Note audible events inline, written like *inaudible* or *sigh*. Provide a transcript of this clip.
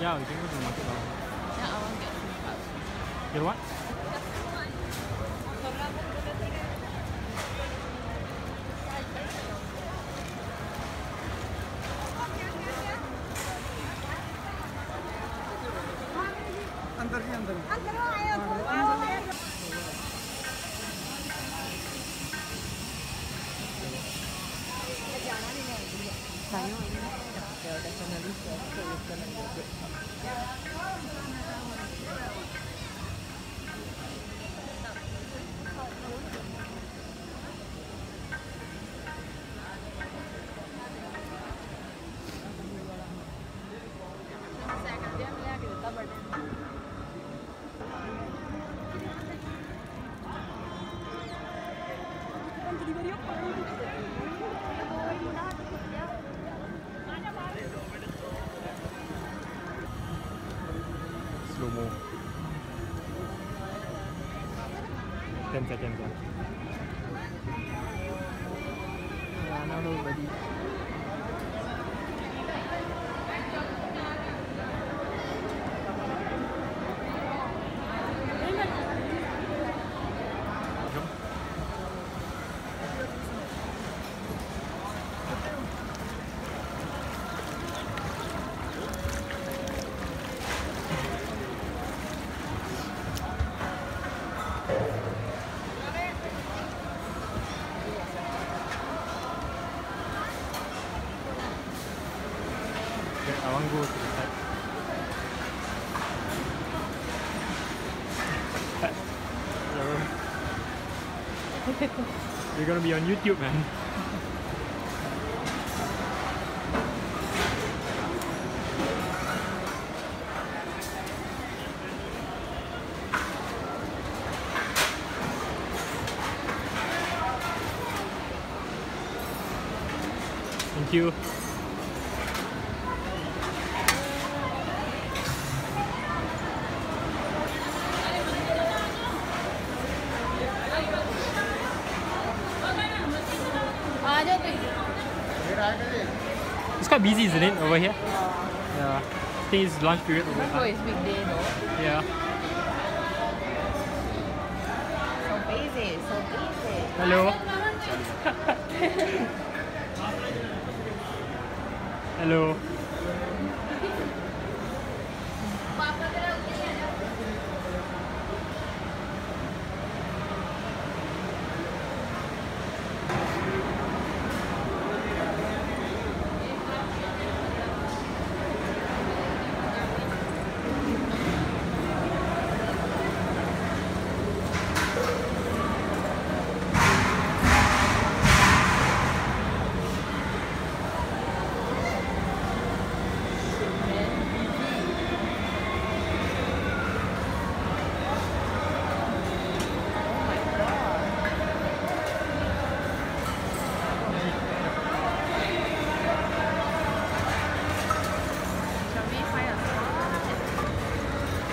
Yeah, we can go to the market now. Yeah, I want to get some cups. Get what? अंदर ही अंदर Yeah, definitely. So it's gonna Slow mo. 10 seconds. ah. Yeah, now nobody. I want to go to the. You're gonna be on YouTube, man. Thank you. It's quite busy, isn't it, over here? Yeah. I think it's lunch period over Oh, here. it's weekday though. Yeah. So busy, so busy. Hello. Hello. *laughs*